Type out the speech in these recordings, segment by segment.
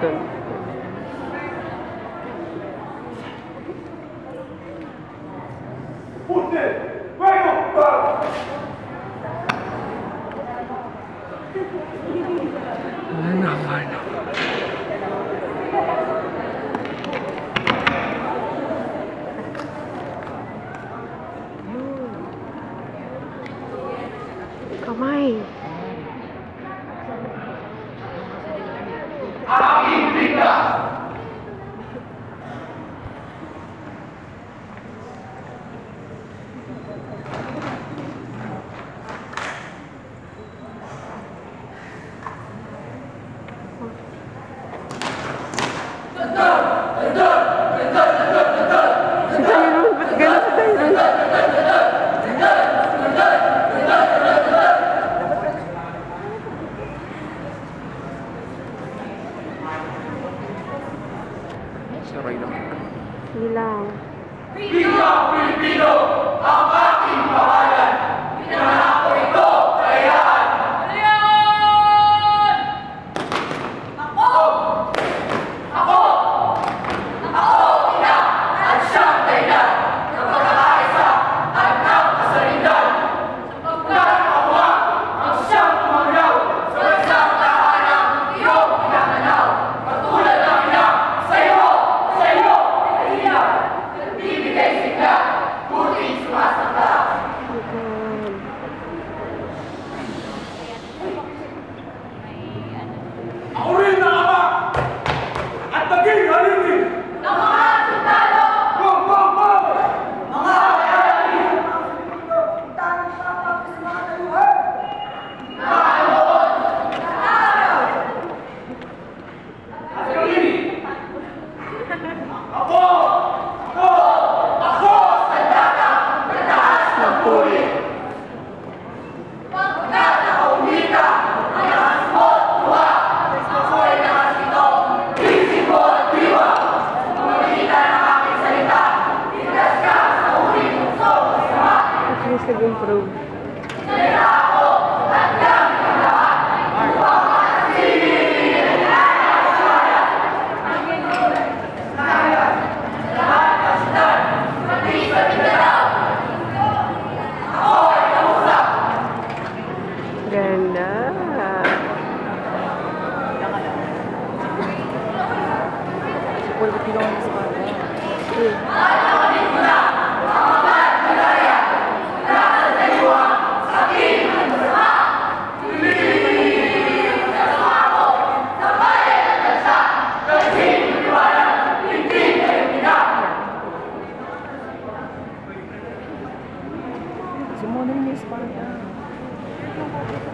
当に。前な前な。構え。Saray lang. Hindi lang. Pilipinas! Pilipino! Ang improve. Ganda.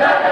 America.